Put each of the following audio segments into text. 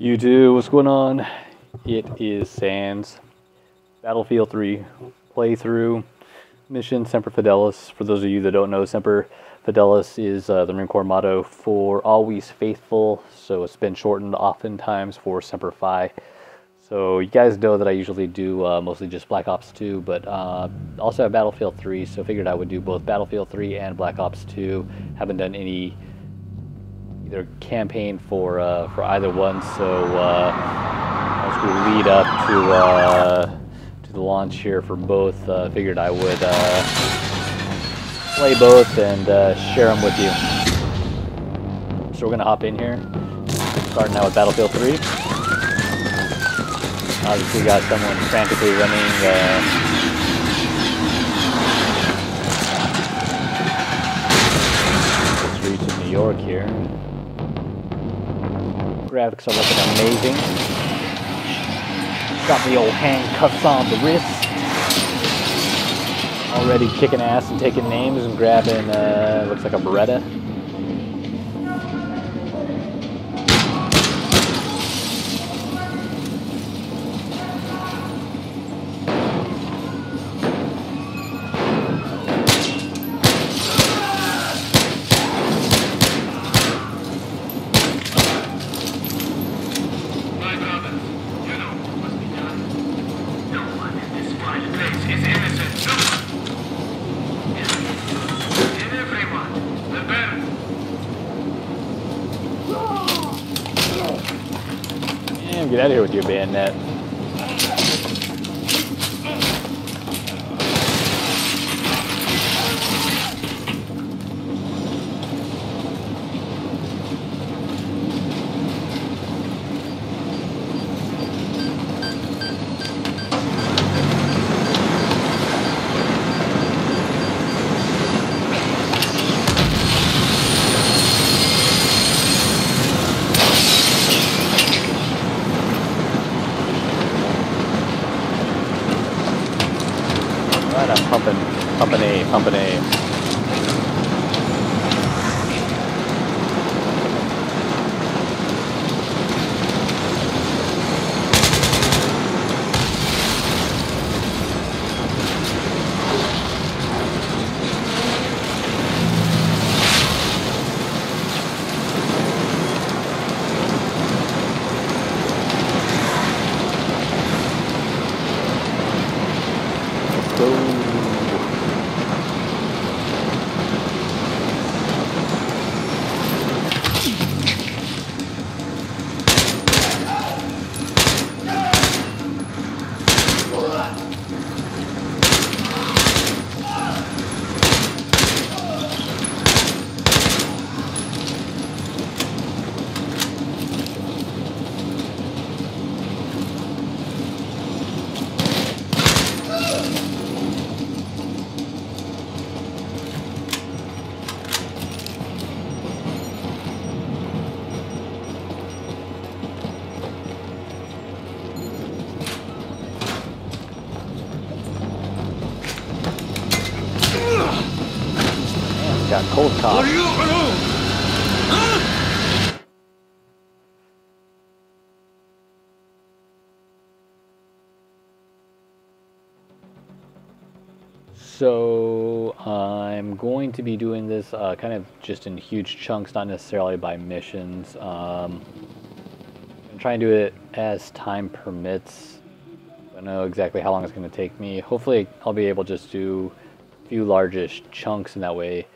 YouTube, what's going on? It is sandz Battlefield 3 playthrough mission Semper Fidelis. For those of you that don't know, Semper Fidelis is uh, the Marine Corps motto for always faithful, so it's been shortened oftentimes for Semper Fi. So you guys know that I usually do uh, mostly just Black Ops 2, but uh, also have Battlefield 3, so figured I would do both Battlefield 3 and Black Ops 2. Haven't done any either campaign for uh, for either one. So uh, as we lead up to uh, to the launch here for both, uh, figured I would uh, play both and uh, share them with you. So we're gonna hop in here, starting out with Battlefield 3. Obviously, got someone frantically running. York here. Graphics are looking amazing. Got the old handcuffs on the wrist. Already kicking ass and taking names and grabbing, uh, looks like a Beretta. Got. So I'm going to be doing this uh, kind of just in huge chunks, not necessarily by missions. Um, I'm trying to do it as time permits. I don't know exactly how long it's going to take me. Hopefully, I'll be able to just do a few largish chunks, and that way,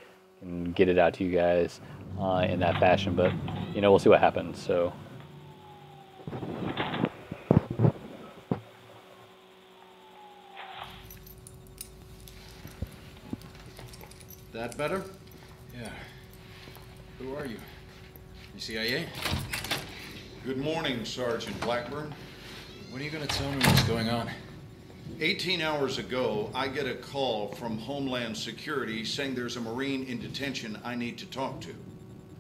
I can get it out to you guys uh, in that fashion. But you know, we'll see what happens. So. That better? Yeah. Who are you? You CIA? Good morning, Sergeant Blackburn. When are you gonna tell me what's going on? 18 hours ago, I get a call from Homeland Security saying there's a Marine in detention I need to talk to.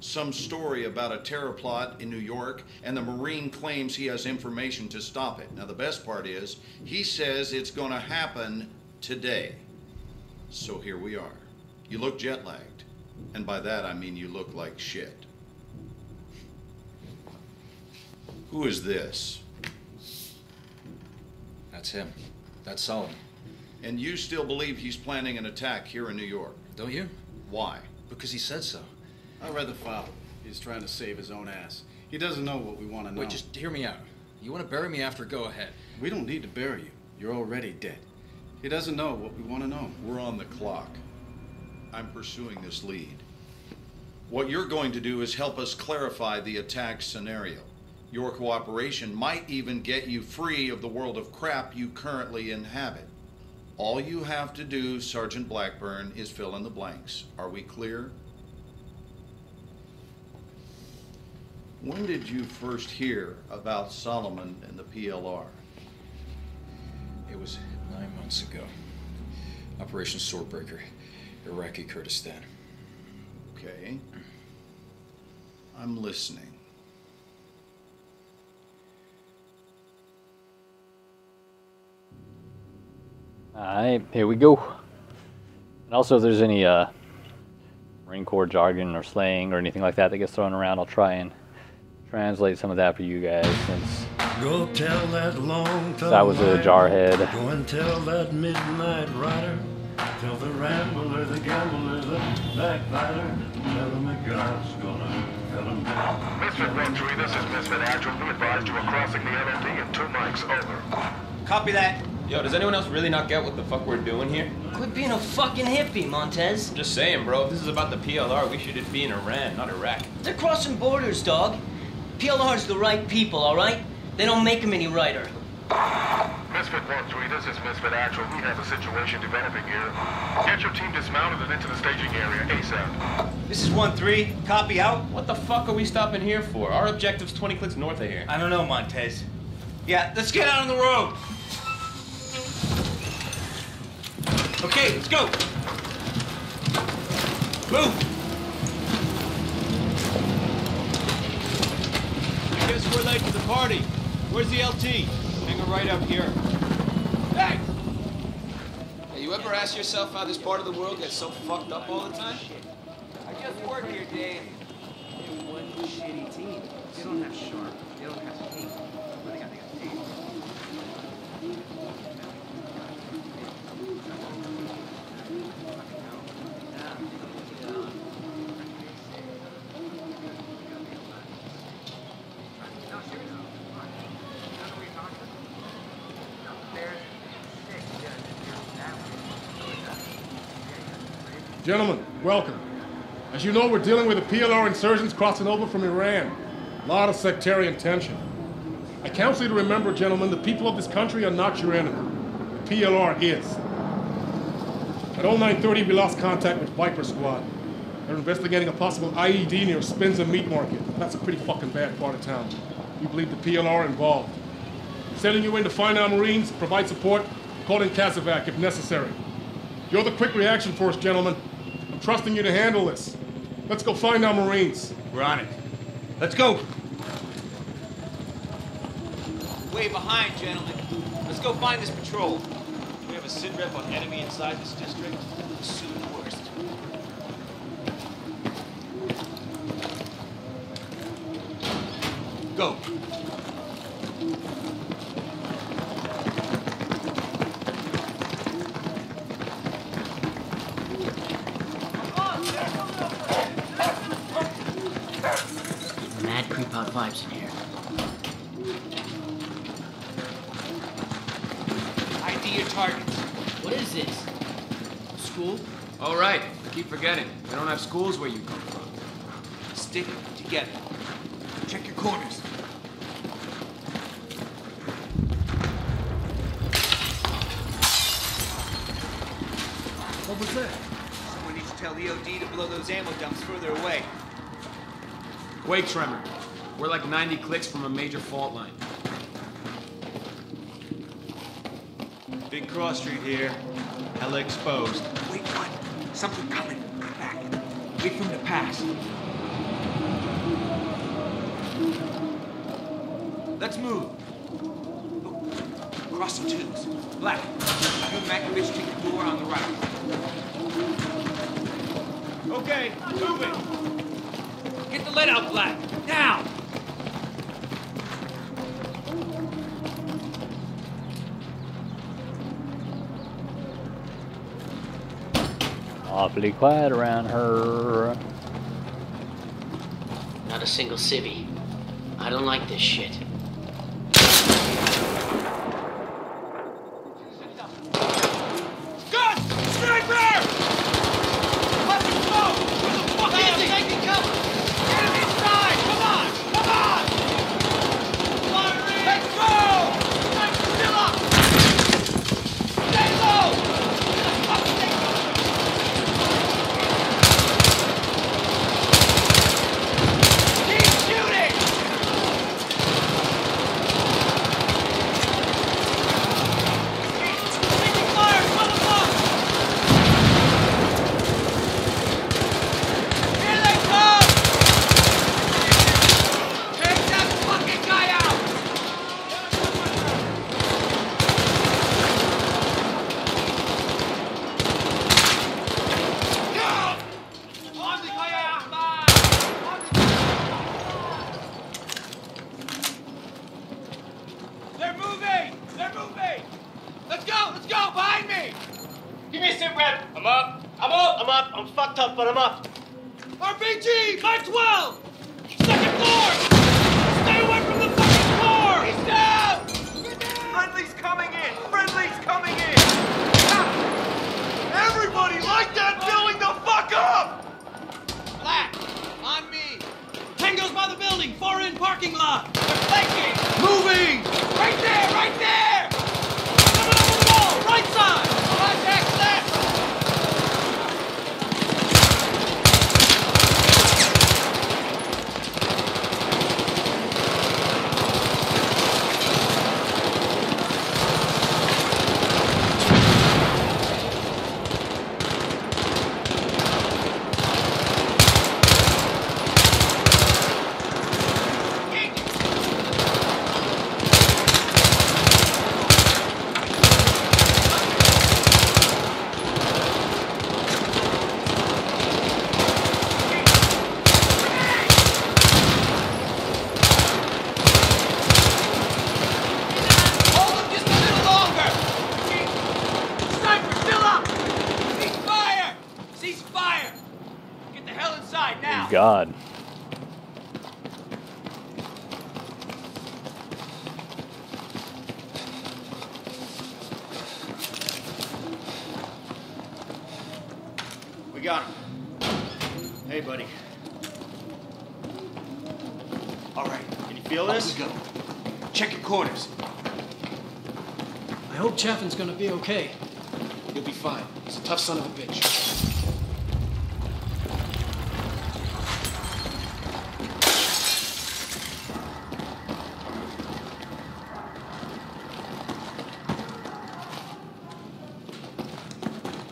Some story about a terror plot in New York, and the Marine claims he has information to stop it. Now, the best part is, he says it's gonna happen today. So here we are. You look jet lagged. And by that, I mean you look like shit. Who is this? That's him. That's Solomon. And you still believe he's planning an attack here in New York? Don't you? Why? Because he said so. I read the file. He's trying to save his own ass. He doesn't know what we want to know. Wait, just hear me out. You want to bury me after? Go ahead. We don't need to bury you. You're already dead. He doesn't know what we want to know. We're on the clock. I'm pursuing this lead. What you're going to do is help us clarify the attack scenario. Your cooperation might even get you free of the world of crap you currently inhabit. All you have to do, Sergeant Blackburn, is fill in the blanks. Are we clear? When did you first hear about Solomon and the PLR? It was nine months ago. Operation Swordbreaker, Iraqi Kurdistan. Okay. I'm listening. Alright, here we go. And also, if there's any uh, Marine Corps jargon or slang or anything like that that gets thrown around, I'll try and translate some of that for you guys since Go tell that long I was a jarhead. Go and tell that midnight rider. Tell the rambler, the gambler, the backbiter. Tell him that God's gonna cut him down. Misfit 1-3, this is Misfit Actual. We advised you are crossing the LOD in two mics. Over. Copy that. Yo, does anyone else really not get what the fuck we're doing here? Quit being a fucking hippie, Montes. I'm just saying, bro, if this is about the PLR, we should just be in Iran, not Iraq. They're crossing borders, dog. PLR's the right people, all right? They don't make 'em any righter. Misfit 1-3, this is Misfit Actual. We have a situation developing here. Get your team dismounted and into the staging area ASAP. This is 1-3. Copy out. What the fuck are we stopping here for? Our objective's 20 clicks north of here. I don't know, Montes. Yeah, let's get out on the road. Okay, let's go. Move. I guess we're late to the party. Where's the LT? Hang her right up here. Hey! Hey, you ever ask yourself how this part of the world gets so fucked up all the time? I just work here, Dave. one shitty team. They don't have sharp. They don't have tape. Gentlemen, welcome. As you know, we're dealing with the PLR insurgents crossing over from Iran. A lot of sectarian tension. I counsel you to remember, gentlemen, the people of this country are not your enemy. The PLR is. At 0930, we lost contact with Viper Squad. They're investigating a possible IED near Spencer Meat Market. That's a pretty fucking bad part of town. We believe the PLR involved. Sending you in to find our Marines, provide support, call in CASEVAC if necessary. You're the quick reaction force, gentlemen. I'm trusting you to handle this. Let's go find our Marines. We're on it. Let's go. Way behind, gentlemen. Let's go find this patrol. We have a sit rep on enemy inside this district. Assume the worst. Go. Schools where you come from. Stick together. Check your corners. What was that? Someone needs to tell EOD to blow those ammo dumps further away. Wait, Tremor. We're like 90 clicks from a major fault line. Big cross street here. Hella exposed. Wait, what? Something coming. Let's move. Oh, the tubes. Black. You and Matkovic take the door on the right. Okay, move it. Get the lead out, Black. Now! Awfully quiet around her. Not a single civvy. I don't like this shit. Gun! Sniper! Fucking smoke! Where the fuck is he? Taking cover! Get him inside! Come on! Come on! Fire in! Let's go! Sniper still up! Stay low! Fucking stay low! Keep shooting! Taking fire! Motherfucker! Here they come! Take that fucking guy out! Go! On the guy out, man! They're moving! They're moving! Let's go! Let's! Behind me! Give me a sit rep! I'm up! I'm up! I'm up! I'm fucked up, but I'm up! RPG! 512! Second floor! Stay away from the fucking floor! He's down! Friendly's coming in! Friendly's coming in! Ah! Everybody light that building the fuck up! Black, on me. Tango's by the building, far in parking lot. They're flanking. Moving. Right there, right there.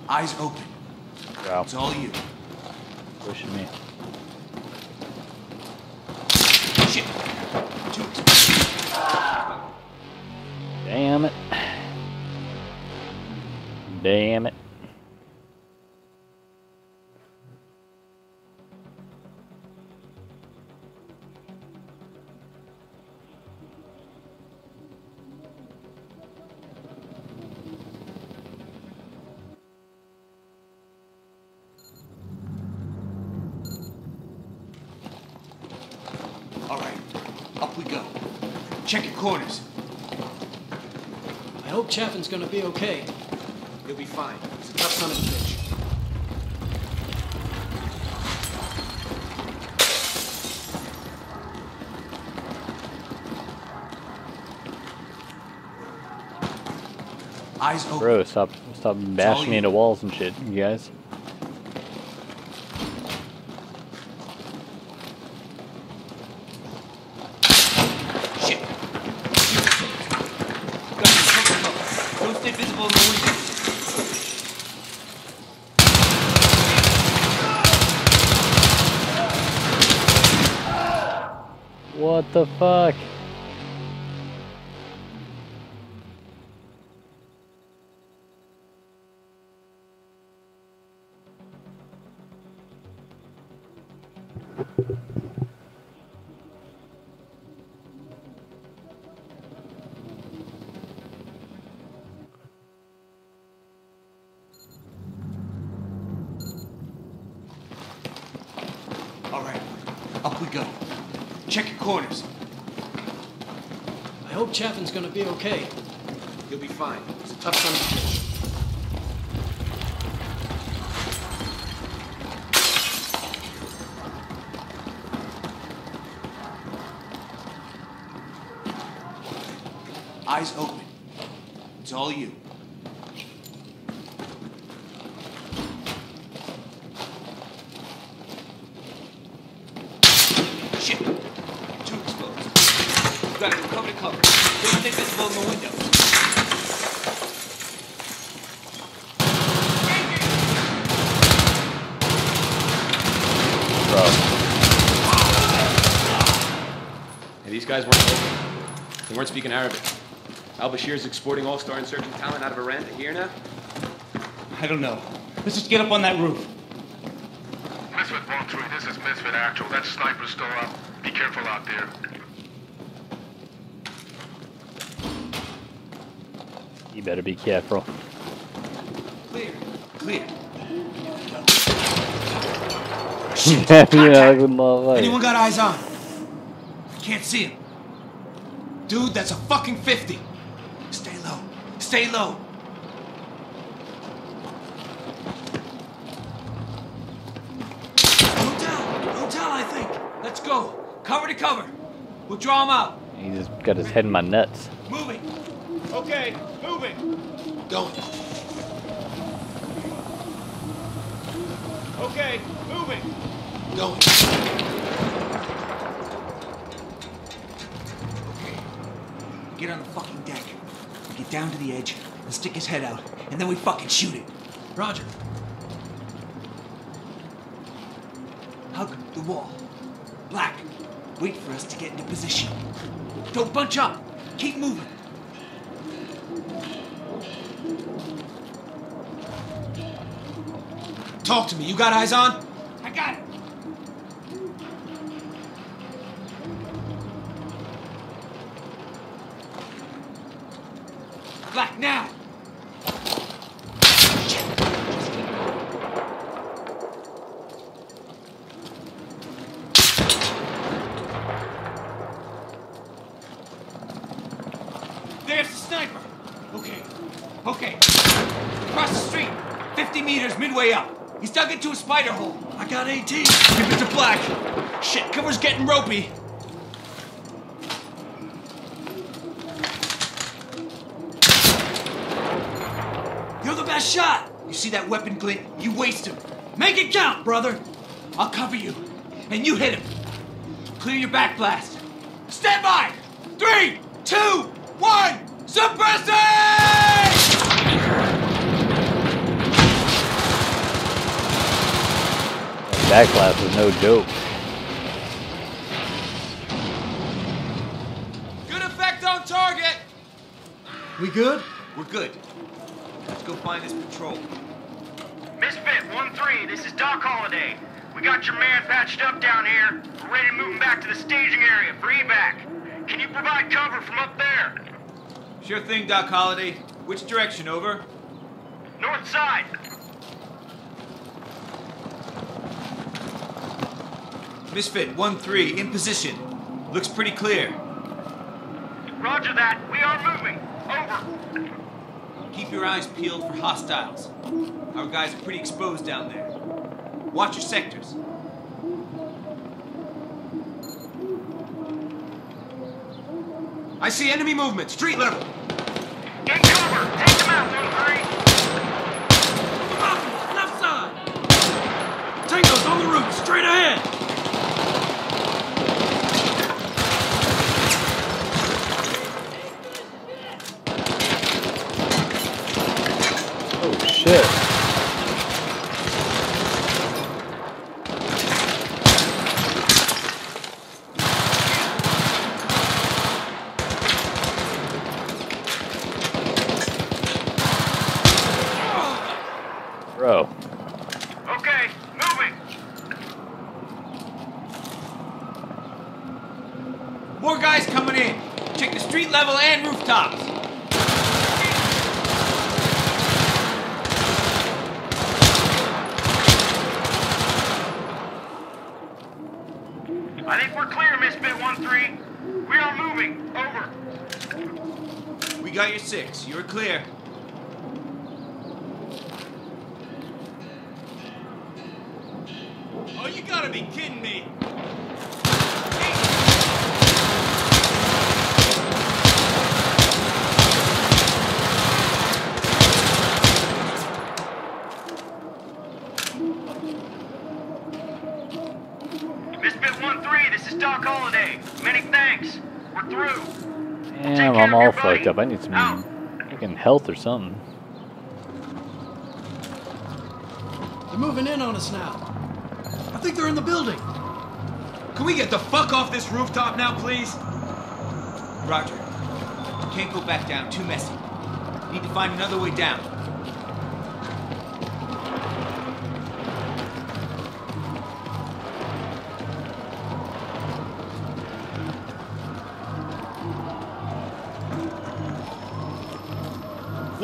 Eyes open. Wow. It's all you. Pushing me. Shit. Damn it. Damn it. Chaffin's gonna be okay. You'll be fine. He's a tough son of a bitch. Eyes open. Bro, stop stop bashing me into walls and shit, you guys. Shit. Don't stay visible in the window. What the fuck? Okay. You'll be fine. It's a tough son of a bitch. Eyes open. It's all you. Shit! Too exposed. Gotta go cover to cover. Don't think visible in the window. Bro. Hey, these guys weren't local. They weren't speaking Arabic. Al Bashir's exporting all-star insurgent talent out of Iran to here now? I don't know. Let's just get up on that roof. Misfit 1-3, this is Misfit Actual. That sniper's still up. Be careful out there. You better be careful. Clear. Clear. yeah, good motherfucker. Anyone got eyes on? I Can't see him. Dude, that's a fucking 50. Stay low. Stay low. Hotel. Hotel, I think. Let's go. Cover to cover. We'll draw him out. He just got his head in my nuts. Moving. Okay, moving. Going. Okay, moving. Going. Get on the fucking deck. We get down to the edge and stick his head out, and then we fucking shoot it. Roger. Hug the wall. Black, wait for us to get into position. Don't bunch up. Keep moving. Talk to me. You got eyes on? I got it. Black now. There's the sniper. Okay. Okay. Across the street. 50 meters midway up. He's dug into a spider hole. I got AT. Give it to Black. Shit, cover's getting ropey. See that weapon glint? You waste him. Make it count, brother. I'll cover you. And you hit him. Clear your back blast. Stand by. Three, two, one. Suppressing! That class was no joke. Good effect on target. We good? We're good. Let's go find this patrol. Misfit 1-3, this is Doc Holliday. We got your man patched up down here. We're ready to move him back to the staging area for evac. Can you provide cover from up there? Sure thing, Doc Holliday. Which direction, over? North side. Misfit 1-3, in position. Looks pretty clear. Roger that. We are moving. Over. Keep your eyes peeled for hostiles. Our guys are pretty exposed down there. Watch your sectors. I see enemy movement, street level. Get cover. Take them out, 1-3. Left side! Tango's on the roof, straight ahead! Oh shit. Bro. Okay, moving. More guys coming in. Check the street level and rooftops. I think we're clear, Misfit 1-3. We are moving. Over. We got your six. You're clear. Oh, you gotta be kidding me. Misfit 1-3, this is Doc Holliday. Many thanks. We're through. Damn, I'm all fucked up. I need some fucking health or something. They're moving in on us now. I think they're in the building. Can we get the fuck off this rooftop now, please? Roger. Can't go back down. Too messy. Need to find another way down.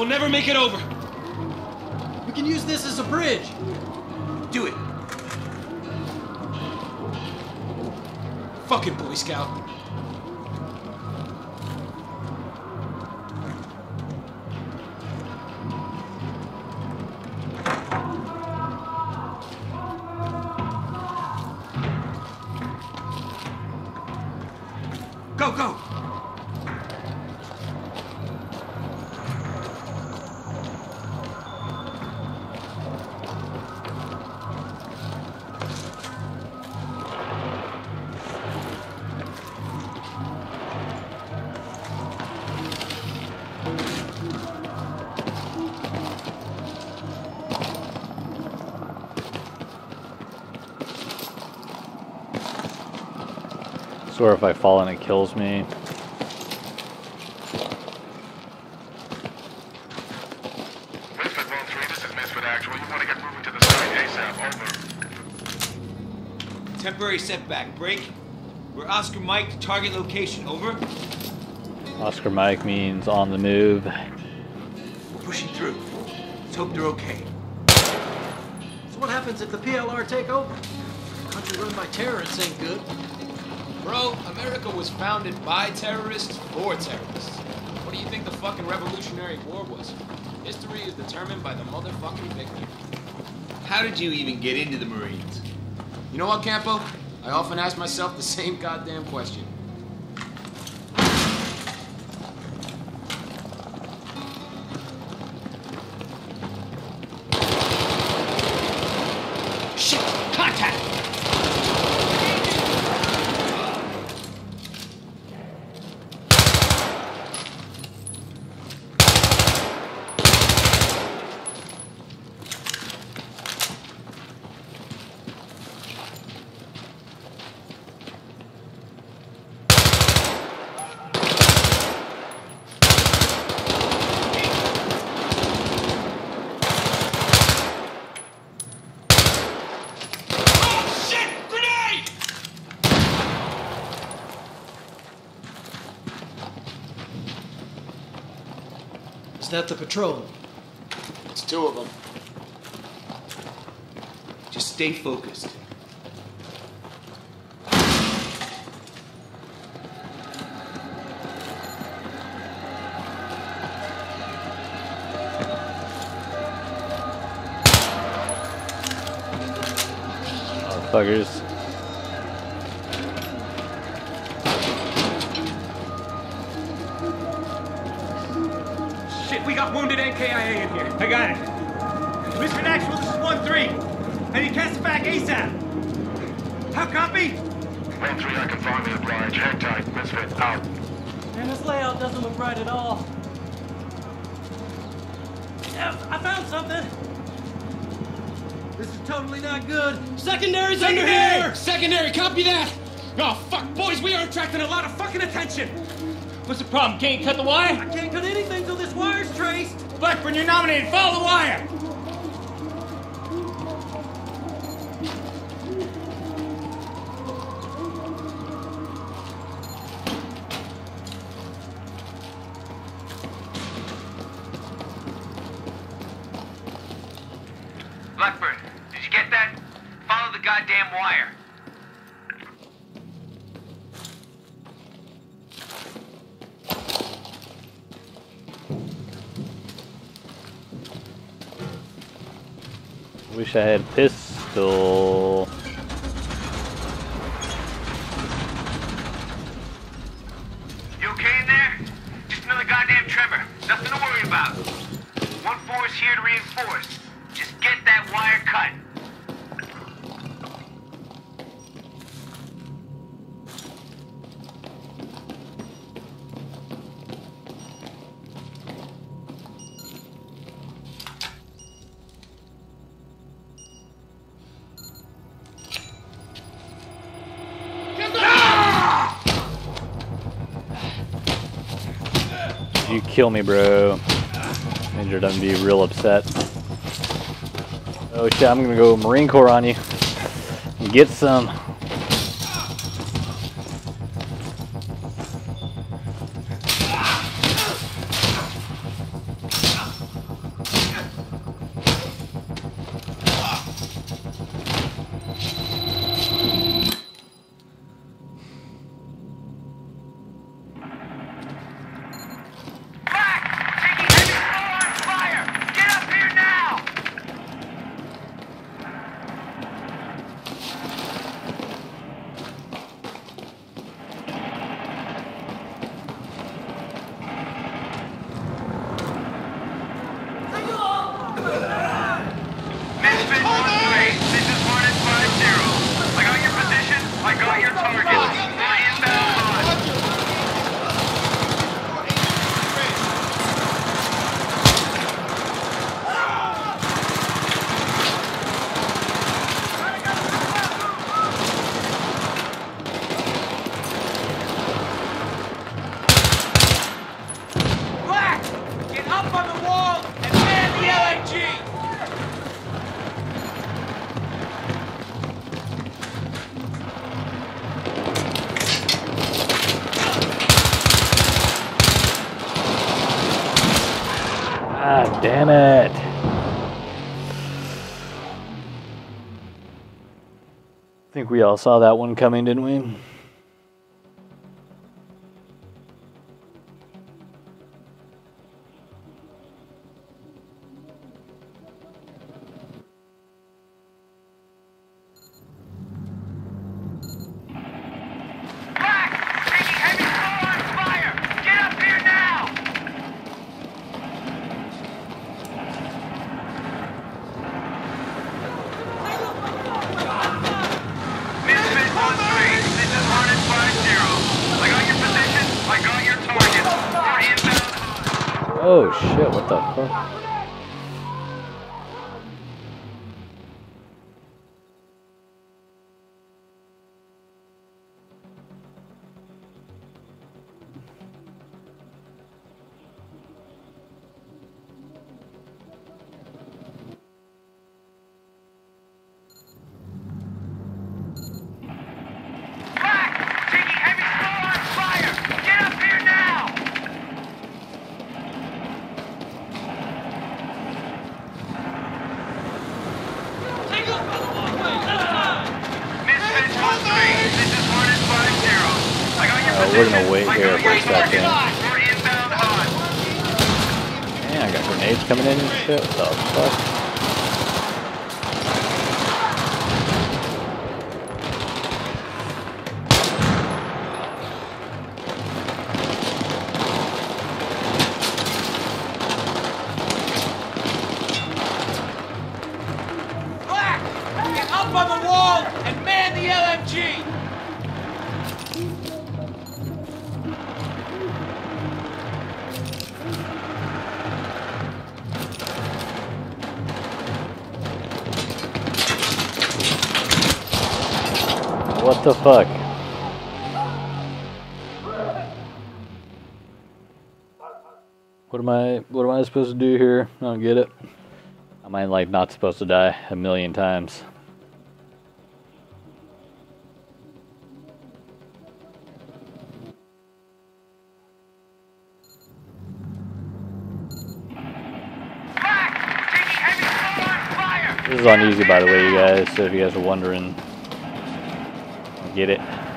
Never make it over. We can use this as a bridge. Do it. Fucking Boy Scout. Swear if I fall and it kills me. Misfit 1-3, this is Misfit Actual. You want to get moving to the site ASAP. Over. Temporary setback. Break. We're Oscar Mike. To target location. Over. Oscar Mike means on the move. We're pushing through. Let's hope they're okay. So what happens if the PLR take over? A country run by terrorists ain't good. Bro, America was founded by terrorists for terrorists. What do you think the fucking Revolutionary War was? History is determined by the motherfucking victor. How did you even get into the Marines? You know what, Campo? I often ask myself the same goddamn question. Shit! Contact! Shit! Grenade! Is that the patrol? It's two of them. Just stay focused. Motherfuckers. Got wounded NKIA in here. I got it. Mr. Actual, this is 1-3. I need CASEVAC ASAP. How copy? 1-3, I can finally oblige. Hang tight. Misfit out. Man, this layout doesn't look right at all. I found something. This is totally not good. Secondary's under here! Secondary, copy that! Oh, fuck, boys, we are attracting a lot of fucking attention! What's the problem? Can't cut the wire? I can't cut anything till this wire's traced. Blackburn, you're nominated. Follow the wire! Wish I had pistol. Kill me, bro. Major doesn't be real upset. Oh shit, I'm gonna go Marine Corps on you. Get some. All saw that one coming, didn't we? Shit, Uh, we're gonna wait here for a second. We're inbound hot. Man, I got grenades coming in and shit. What the fuck? Supposed to do here? I don't get it. Am I like not supposed to die a million times? This is on easy by the way you guys, so if you guys are wondering get it.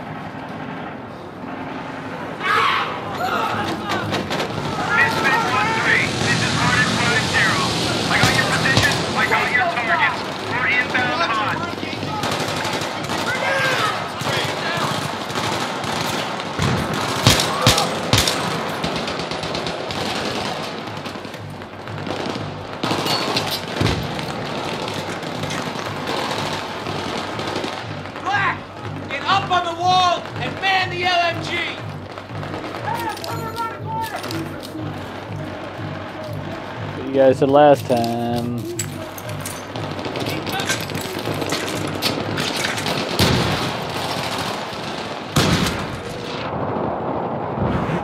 Guys said last time.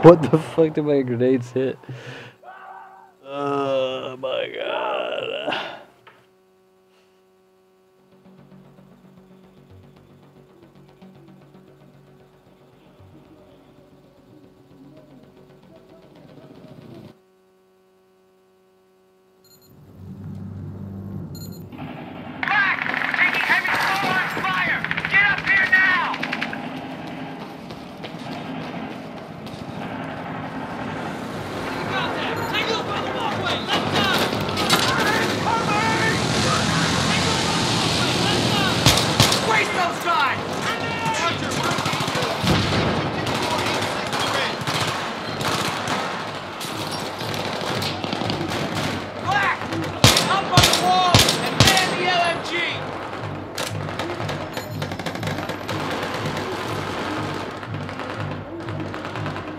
What the fuck did my grenades hit?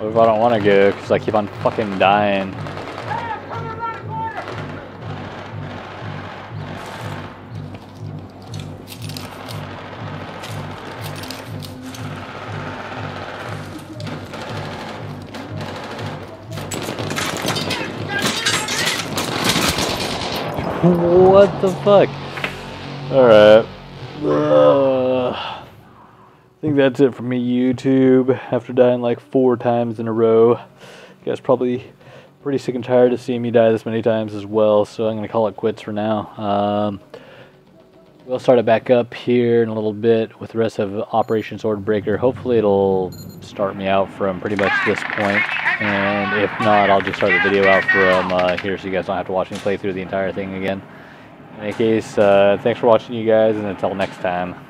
If I don't want to go? Because I keep on fucking dying. What the fuck? Alright. I think that's it for me, YouTube. After dying like four times in a row. You guys probably pretty sick and tired of seeing me die this many times as well, so I'm going to call it quits for now. Um, we'll start it back up here in a little bit with the rest of Operation Swordbreaker. Hopefully it'll start me out from pretty much this point. point, and if not, I'll just start the video out from uh, here so you guys don't have to watch me play through the entire thing again. In any case, uh, thanks for watching you guys, and until next time.